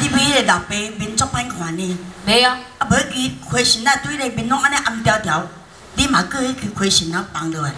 的老爸面足歹看呢，没啊，啊，无伊花神啊对咧面拢安尼暗条条，你嘛过去去花神啊放落来。